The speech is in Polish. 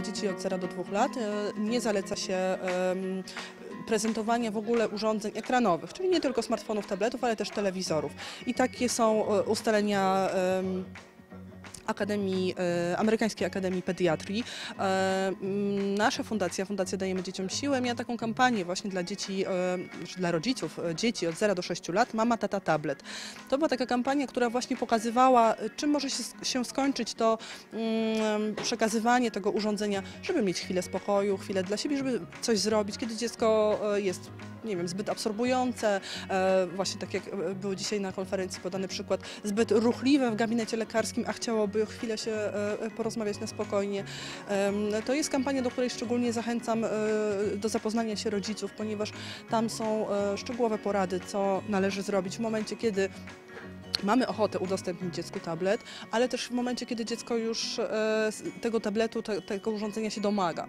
dla dzieci od 0 do 2 lat. E, Nie zaleca się prezentowania w ogóle urządzeń ekranowych, czyli nie tylko smartfonów, tabletów, ale też telewizorów. I takie są e, ustalenia Akademii, e, Amerykańskiej Akademii Pediatrii. E, Nasza fundacja, Fundacja Dajemy Dzieciom Siłę, miała taką kampanię właśnie dla dzieci, e, czy dla rodziców dzieci od 0 do 6 lat, Mama, Tata, Tablet. To była taka kampania, która właśnie pokazywała, czym może się, skończyć to mm, przekazywanie tego urządzenia, żeby mieć chwilę spokoju, chwilę dla siebie, żeby coś zrobić, kiedy dziecko jest nie wiem, zbyt absorbujące, właśnie tak jak był dzisiaj na konferencji podany przykład, zbyt ruchliwe w gabinecie lekarskim, a chciałoby chwilę się e, porozmawiać na spokojnie. To jest kampania, do której szczególnie zachęcam e, do zapoznania się rodziców, ponieważ tam są e, szczegółowe porady, co należy zrobić w momencie, kiedy Mamy ochotę udostępnić dziecku tablet, ale też w momencie, kiedy dziecko już e, tego tabletu, te, tego urządzenia się domaga.